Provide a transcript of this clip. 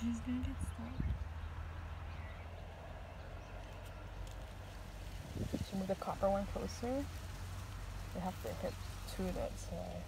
He's gonna get stuck. Should move the copper one closer. They have to hit to that side.